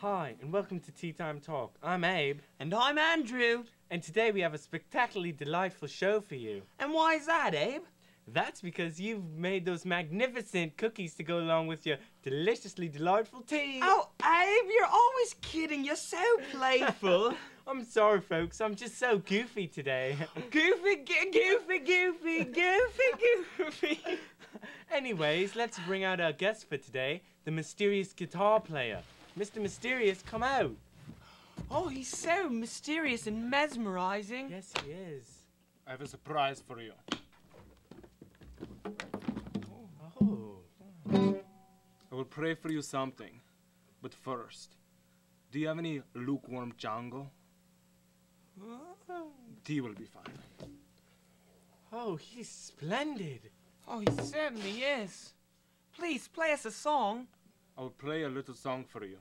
Hi, and welcome to Tea Time Talk. I'm Abe, And I'm Andrew. and today we have a spectacularly delightful show for you. And why is that, Abe? That's because you've made those magnificent cookies to go along with your deliciously delightful tea. Oh, Abe, you're always kidding. You're so playful. I'm sorry, folks. I'm just so goofy today. goofy, go- goofy, goofy, goofy, goofy. Anyways, let's bring out our guest for today, the mysterious guitar player. Mr. Mysterious, come out. Oh, he's so mysterious and mesmerizing. Yes, he is. I have a surprise for you. Oh. I will pray for you something. But first, do you have any lukewarm Django? Tea will be fine. Oh, he's splendid. Oh, he certainly is. Please play us a song. I will play a little song for you.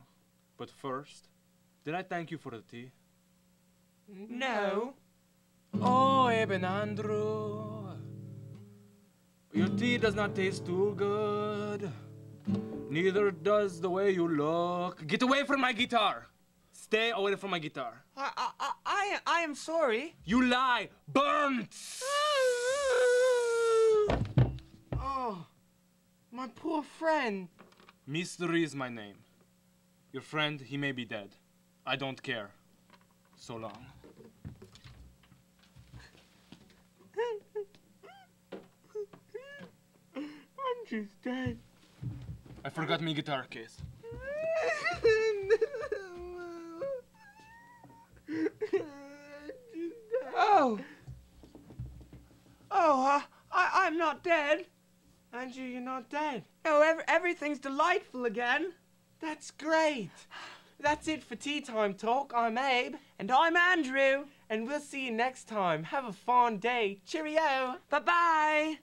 But first, did I thank you for the tea? No. Oh, Eben Andrew. Your tea does not taste too good. Neither does the way you look. Get away from my guitar! Stay away from my guitar. I, I, I, I, I am sorry. You lie! Burnt! Oh, my poor friend. Mystery is my name. Your friend, he may be dead. I don't care. So long. Andrew's dead. I forgot my guitar case. Oh. Oh, uh, I, I'm not dead. Andrew, you're not dead. No, ev- everything's delightful again. That's great. That's it for Tea Time Talk. I'm Abe, And I'm Andrew. and we'll see you next time. Have a fun day. Cheerio. Bye bye.